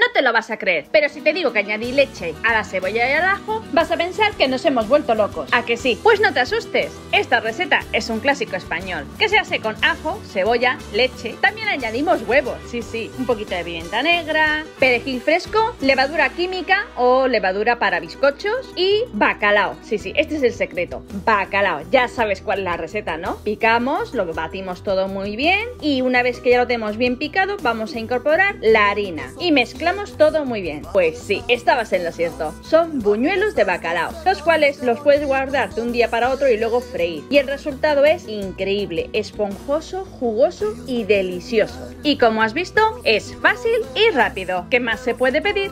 no te lo vas a creer. Pero si te digo que añadí leche a la cebolla y al ajo, vas a pensar que nos hemos vuelto locos. ¿A que sí? Pues no te asustes. Esta receta es un clásico español, que se hace con ajo, cebolla, leche. También añadimos huevos, sí, sí. Un poquito de pimienta negra, perejil fresco, levadura química o levadura para bizcochos y bacalao. Sí, sí, este es el secreto. Bacalao. Ya sabes cuál es la receta, ¿no? Picamos, lo batimos todo muy bien y una vez que ya lo tenemos bien picado, vamos a incorporar la harina y mezclamos todo muy bien. Pues sí, estabas en lo cierto. Son buñuelos de bacalao, los cuales los puedes guardar de un día para otro y luego freír. Y el resultado es increíble, esponjoso, jugoso y delicioso. Y como has visto, es fácil y rápido. ¿Qué más se puede pedir?